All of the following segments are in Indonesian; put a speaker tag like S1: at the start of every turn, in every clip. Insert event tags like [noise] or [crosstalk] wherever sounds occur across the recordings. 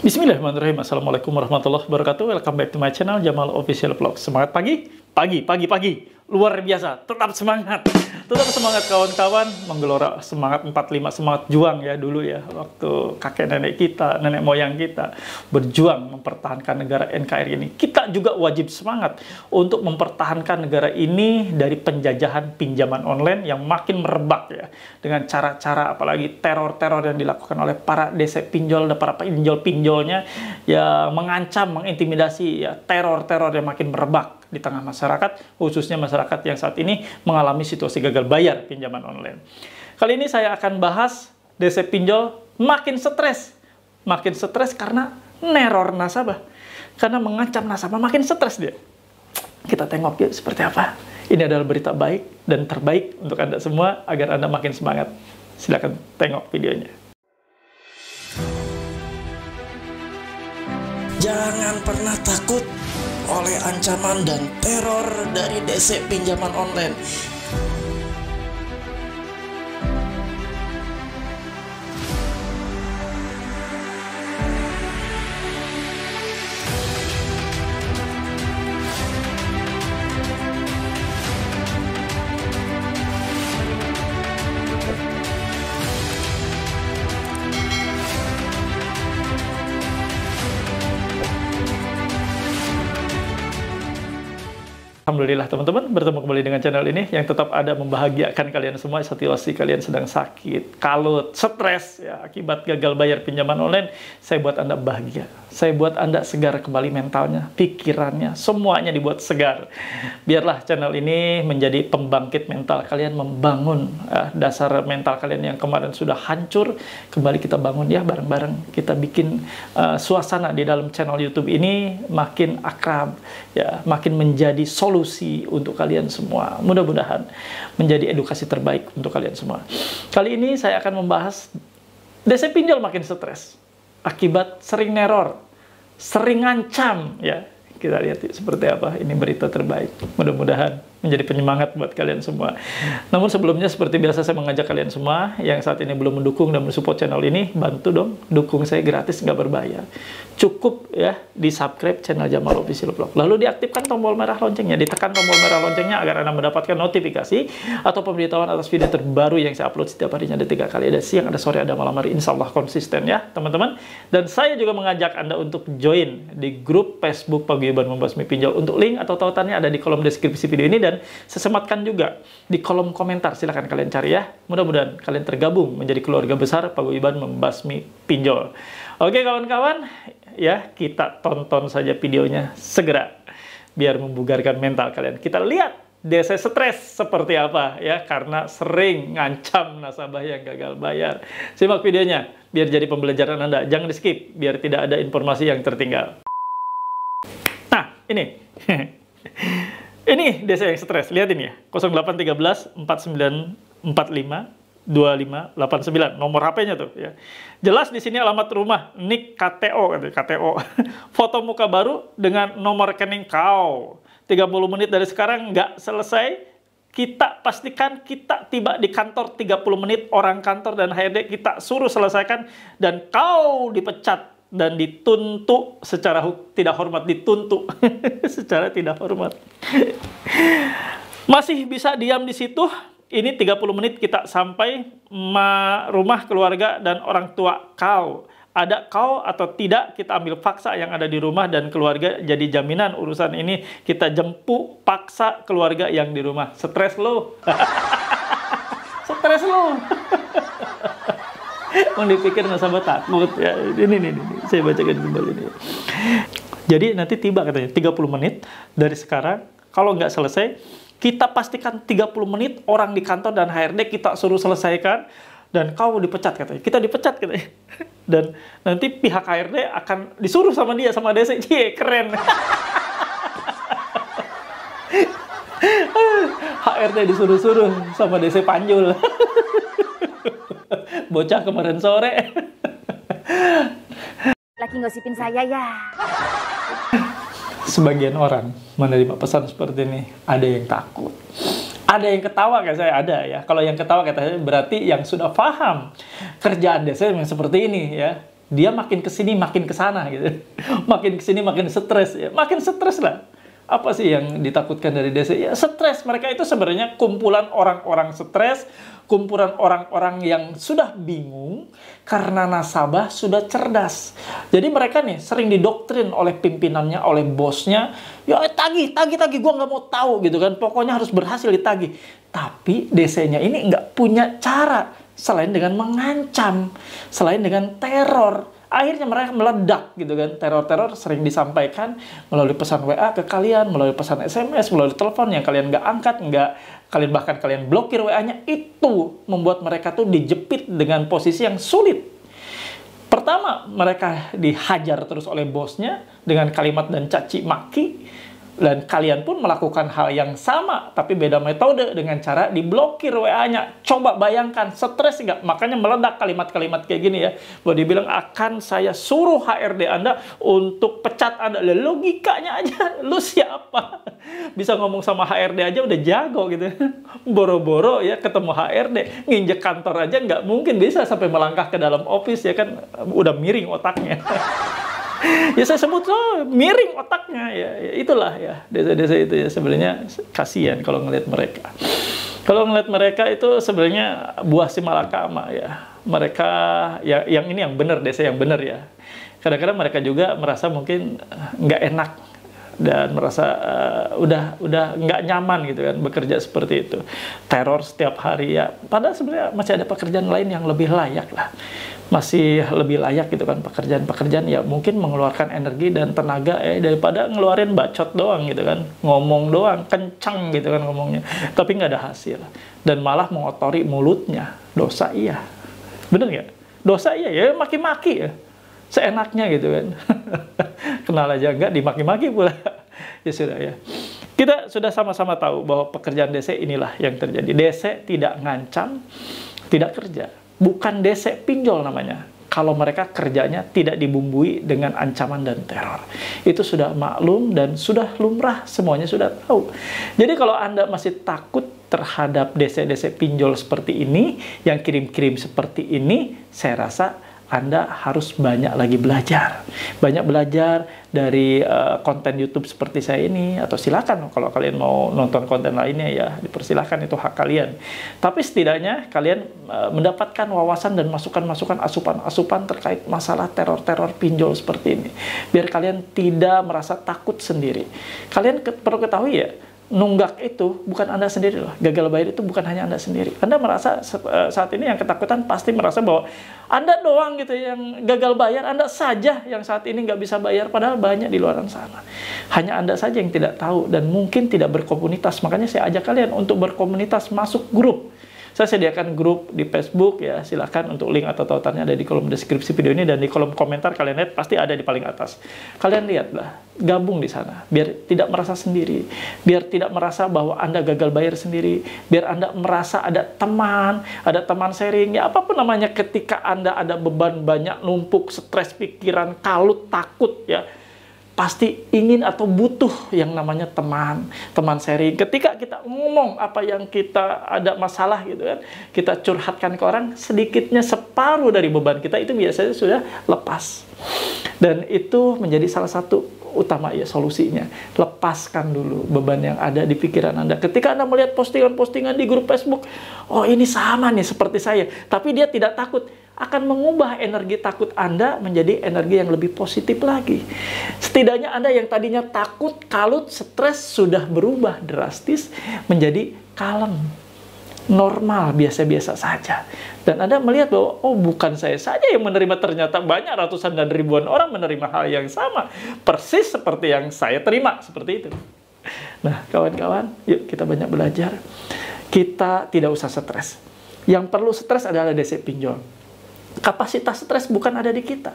S1: Bismillahirrahmanirrahim. Assalamualaikum warahmatullahi wabarakatuh. Welcome back to my channel Jamal Official Vlog. Semangat pagi, pagi, pagi, pagi. Luar biasa. Tetap semangat. Tetap semangat kawan-kawan. Menggelora semangat 45, semangat juang ya dulu ya. Waktu kakek nenek kita, nenek moyang kita berjuang mempertahankan negara NKRI ini. Kita juga wajib semangat untuk mempertahankan negara ini dari penjajahan pinjaman online yang makin merebak ya. Dengan cara-cara apalagi teror-teror yang dilakukan oleh para desa pinjol dan para pinjol-pinjolnya ya mengancam, mengintimidasi ya teror-teror yang makin merebak di tengah masyarakat, khususnya masyarakat yang saat ini mengalami situasi gagal bayar pinjaman online. Kali ini saya akan bahas DC pinjol makin stres. Makin stres karena neror nasabah. Karena mengancam nasabah makin stres dia. Kita tengok yuk seperti apa. Ini adalah berita baik dan terbaik untuk Anda semua agar Anda makin semangat. Silahkan tengok videonya.
S2: Jangan pernah takut oleh ancaman dan teror dari DC pinjaman online.
S1: Alhamdulillah teman-teman bertemu kembali dengan channel ini yang tetap ada membahagiakan kalian semua situasi kalian sedang sakit, kalut, stres ya akibat gagal bayar pinjaman online. Saya buat Anda bahagia. Saya buat Anda segar kembali mentalnya, pikirannya, semuanya dibuat segar. Biarlah channel ini menjadi pembangkit mental kalian membangun ya, dasar mental kalian yang kemarin sudah hancur kembali kita bangun ya bareng-bareng. Kita bikin uh, suasana di dalam channel YouTube ini makin akrab ya, makin menjadi solusi solusi untuk kalian semua. Mudah-mudahan menjadi edukasi terbaik untuk kalian semua. Kali ini saya akan membahas DC pinjol makin stres akibat sering neror, sering ngancam ya. Kita lihat seperti apa ini berita terbaik. Mudah-mudahan menjadi penyemangat buat kalian semua. Namun sebelumnya seperti biasa saya mengajak kalian semua yang saat ini belum mendukung dan mensupport channel ini, bantu dong, dukung saya gratis nggak berbayar. Cukup ya di subscribe channel Jamal Official Vlog. Lalu diaktifkan tombol merah loncengnya, ditekan tombol merah loncengnya agar Anda mendapatkan notifikasi atau pemberitahuan atas video terbaru yang saya upload setiap harinya ada tiga kali, ada siang, ada sore, ada malam hari. Insya Allah konsisten ya teman-teman. Dan saya juga mengajak Anda untuk join di grup Facebook Paguyuban Membasmi Pinjol. Untuk link atau tautannya ada di kolom deskripsi video ini dan dan sesematkan juga di kolom komentar. Silahkan kalian cari ya. Mudah-mudahan kalian tergabung menjadi keluarga besar Paguyuban Membasmi Pinjol. Oke kawan-kawan, ya kita tonton saja videonya segera biar membugarkan mental kalian. Kita lihat DC stres seperti apa ya karena sering ngancam nasabah yang gagal bayar. Simak videonya biar jadi pembelajaran Anda. Jangan di skip biar tidak ada informasi yang tertinggal. Nah, ini. [laughs] Ini desa yang stres. Lihat ini ya. 0813 4945 2589 nomor HP-nya tuh ya. Jelas di sini alamat rumah nik KTO KTO. Foto muka baru dengan nomor rekening kau. 30 menit dari sekarang nggak selesai. Kita pastikan kita tiba di kantor 30 menit orang kantor dan HRD kita suruh selesaikan dan kau dipecat dan dituntut secara tidak hormat dituntut [laughs] secara tidak hormat. Masih bisa diam di situ. Ini 30 menit kita sampai. Rumah keluarga dan orang tua kau. Ada kau atau tidak kita ambil paksa yang ada di rumah dan keluarga jadi jaminan urusan ini. Kita jemput paksa keluarga yang di rumah. Stres lo. [laughs] Stres lo [laughs] Mau dipikir nasabah takut ya. Ini nih, ini, saya bacakan kembali ini. Jadi nanti tiba katanya 30 menit dari sekarang kalau nggak selesai kita pastikan 30 menit orang di kantor dan HRD kita suruh selesaikan dan kau dipecat katanya. Kita dipecat katanya. [laughs] Dan nanti pihak HRD akan disuruh sama dia sama DC. Cie, [laughs] keren. [laughs] HRD disuruh-suruh sama DC Panjul bocah kemarin sore.
S3: Lagi ngosipin saya ya.
S1: Sebagian orang menerima pesan seperti ini, ada yang takut. Ada yang ketawa kayak saya, ada ya. Kalau yang ketawa kayak saya berarti yang sudah paham kerjaan desa yang seperti ini ya. dia makin ke sini makin ke sana gitu. makin ke sini makin stres ya. Makin stres lah apa sih yang ditakutkan dari DC? Ya stres. Mereka itu sebenarnya kumpulan orang-orang stres, kumpulan orang-orang yang sudah bingung karena nasabah sudah cerdas. Jadi mereka nih sering didoktrin oleh pimpinannya, oleh bosnya, ya tagih, tagih, tagih, gue nggak mau tahu gitu kan. Pokoknya harus berhasil ditagih. Tapi DC-nya ini nggak punya cara selain dengan mengancam, selain dengan teror akhirnya mereka meledak gitu kan. Teror-teror sering disampaikan melalui pesan WA ke kalian melalui pesan SMS melalui telepon yang kalian nggak angkat nggak kalian bahkan kalian blokir WA-nya itu membuat mereka tuh dijepit dengan posisi yang sulit. Pertama mereka dihajar terus oleh bosnya dengan kalimat dan caci maki dan kalian pun melakukan hal yang sama tapi beda metode dengan cara diblokir WA-nya. Coba bayangkan stres nggak? Makanya meledak kalimat-kalimat kayak gini ya. Bahwa dibilang akan saya suruh HRD Anda untuk pecat Anda. Logikanya aja, [laughs] lu siapa? Bisa ngomong sama HRD aja udah jago gitu. [laughs] Boro-boro ya ketemu HRD, nginjek kantor aja nggak mungkin bisa sampai melangkah ke dalam office ya kan udah miring otaknya. [laughs] ya saya sebut oh, miring otaknya. Ya, ya itulah ya desa-desa itu ya sebenarnya kasihan kalau ngelihat mereka. Kalau ngelihat mereka itu sebenarnya buah si malakama ya. Mereka ya yang ini yang benar desa yang benar ya. Kadang-kadang mereka juga merasa mungkin nggak enak dan merasa uh, udah udah nggak nyaman gitu kan bekerja seperti itu. Teror setiap hari ya. Padahal sebenarnya masih ada pekerjaan lain yang lebih layak lah masih lebih layak gitu kan pekerjaan-pekerjaan ya mungkin mengeluarkan energi dan tenaga eh daripada ngeluarin bacot doang gitu kan ngomong doang kencang gitu kan ngomongnya. Tapi nggak ada hasil. Dan malah mengotori mulutnya. Dosa iya. Bener nggak? Dosa iya ya maki-maki ya. Seenaknya gitu kan. [laughs] Kenal aja nggak dimaki-maki pula. [laughs] Ya sudah ya. Kita sudah sama-sama tahu bahwa pekerjaan DC inilah yang terjadi. DC tidak ngancam tidak kerja bukan desek pinjol namanya. Kalau mereka kerjanya tidak dibumbui dengan ancaman dan teror. Itu sudah maklum dan sudah lumrah, semuanya sudah tahu. Jadi kalau Anda masih takut terhadap desek-desek pinjol seperti ini, yang kirim-kirim seperti ini, saya rasa anda harus banyak lagi belajar. Banyak belajar dari uh, konten YouTube seperti saya ini atau silakan kalau kalian mau nonton konten lainnya ya dipersilahkan itu hak kalian. Tapi setidaknya kalian uh, mendapatkan wawasan dan masukan-masukan asupan-asupan terkait masalah teror-teror pinjol seperti ini. Biar kalian tidak merasa takut sendiri. Kalian ke perlu ketahui ya, nunggak itu bukan Anda sendiri loh. Gagal bayar itu bukan hanya Anda sendiri. Anda merasa eh, saat ini yang ketakutan pasti merasa bahwa Anda doang gitu yang gagal bayar, Anda saja yang saat ini nggak bisa bayar, padahal banyak di luar sana. Hanya Anda saja yang tidak tahu dan mungkin tidak berkomunitas. Makanya saya ajak kalian untuk berkomunitas, masuk grup saya sediakan grup di Facebook ya, silahkan untuk link atau tautannya ada di kolom deskripsi video ini dan di kolom komentar kalian lihat pasti ada di paling atas. Kalian lihatlah, gabung di sana biar tidak merasa sendiri, biar tidak merasa bahwa Anda gagal bayar sendiri, biar Anda merasa ada teman, ada teman sharing, ya apa pun namanya ketika Anda ada beban banyak numpuk, stres pikiran, kalut, takut ya pasti ingin atau butuh yang namanya teman, teman sharing. Ketika kita ngomong apa yang kita ada masalah gitu kan, kita curhatkan ke orang, sedikitnya separuh dari beban kita itu biasanya sudah lepas. Dan itu menjadi salah satu utama ya solusinya. Lepaskan dulu beban yang ada di pikiran Anda. Ketika Anda melihat postingan-postingan di grup Facebook, oh ini sama nih seperti saya, tapi dia tidak takut akan mengubah energi takut Anda menjadi energi yang lebih positif lagi. Setidaknya Anda yang tadinya takut, kalut, stres sudah berubah drastis menjadi kalem, normal, biasa-biasa saja. Dan Anda melihat bahwa, oh bukan saya saja yang menerima, ternyata banyak ratusan dan ribuan orang menerima hal yang sama. Persis seperti yang saya terima, seperti itu. Nah, kawan-kawan, yuk kita banyak belajar. Kita tidak usah stres. Yang perlu stres adalah DC pinjol kapasitas stres bukan ada di kita.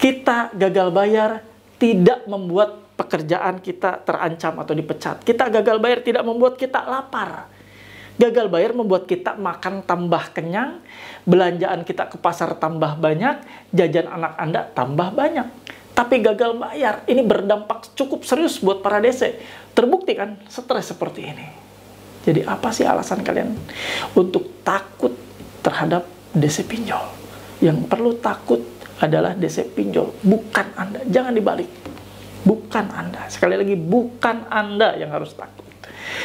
S1: Kita gagal bayar tidak membuat pekerjaan kita terancam atau dipecat. Kita gagal bayar tidak membuat kita lapar. Gagal bayar membuat kita makan tambah kenyang, belanjaan kita ke pasar tambah banyak, jajan anak Anda tambah banyak. Tapi gagal bayar ini berdampak cukup serius buat para DC. Terbukti kan stres seperti ini. Jadi apa sih alasan kalian untuk takut terhadap DC pinjol? Yang perlu takut adalah DC pinjol, bukan Anda. Jangan dibalik. Bukan Anda. Sekali lagi, bukan Anda yang harus takut.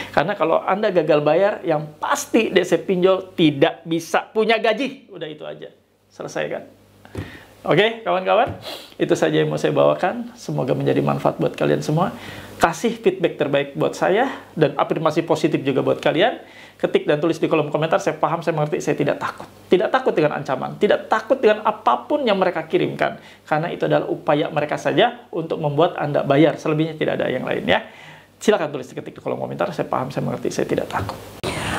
S1: Karena kalau Anda gagal bayar, yang pasti DC pinjol tidak bisa punya gaji. Udah itu aja. Selesai kan? Oke, kawan-kawan, itu saja yang mau saya bawakan. Semoga menjadi manfaat buat kalian semua. Kasih feedback terbaik buat saya dan afirmasi positif juga buat kalian. Ketik dan tulis di kolom komentar, saya paham, saya mengerti, saya tidak takut. Tidak takut dengan ancaman, tidak takut dengan apa pun yang mereka kirimkan. Karena itu adalah upaya mereka saja untuk membuat Anda bayar. Selebihnya tidak ada yang lain ya. Silakan tulis ketik di kolom komentar, saya paham, saya mengerti, saya tidak takut.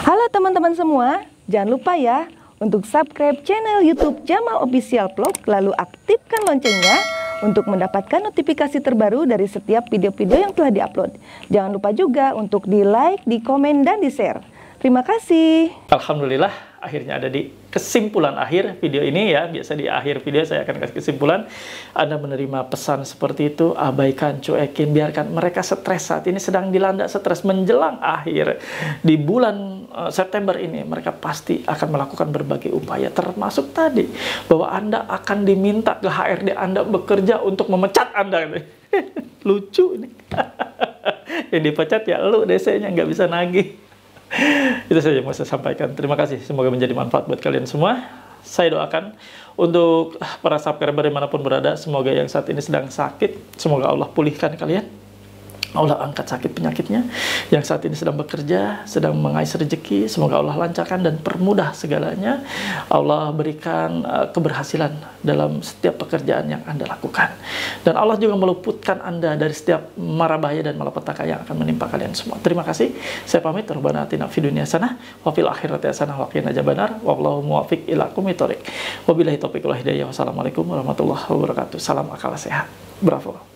S3: Halo teman-teman semua, jangan lupa ya untuk subscribe channel YouTube Jamal Official Vlog, lalu aktifkan loncengnya untuk mendapatkan notifikasi terbaru dari setiap video-video yang telah diupload. Jangan lupa juga untuk di like, di komen, dan di share. Terima kasih.
S1: Alhamdulillah, akhirnya ada di kesimpulan akhir video ini ya. Biasa di akhir video saya akan kasih kesimpulan. Anda menerima pesan seperti itu, abaikan, cuekin, biarkan mereka stres saat ini sedang dilanda stres menjelang akhir. Di bulan uh, September ini mereka pasti akan melakukan berbagai upaya termasuk tadi bahwa Anda akan diminta ke HRD Anda bekerja untuk memecat Anda. [laughs] Lucu ini. [laughs] Yang dipecat ya lu DC-nya nggak bisa nagih. [laughs] Itu saja yang mau saya sampaikan. Terima kasih. Semoga menjadi manfaat buat kalian semua. Saya doakan untuk para subscriber di mana pun berada, semoga yang saat ini sedang sakit, semoga Allah pulihkan kalian Allah angkat sakit penyakitnya yang saat ini sedang bekerja, sedang mengais rezeki. Semoga Allah lancarkan dan permudah segalanya. Allah berikan uh, keberhasilan dalam setiap pekerjaan yang Anda lakukan. Dan Allah juga meluputkan Anda dari setiap mara bahaya dan malapetaka yang akan menimpa kalian semua. Terima kasih. Saya pamit. Rabbana atina fid dunya hasanah wa fil akhirati hasanah wa qina adzabannar. Wallahu muwaffiq ila aqwamit thoriq. Wabillahi taufiq wal hidayah. Wassalamualaikum warahmatullahi wabarakatuh. Salam akal sehat. Bravo.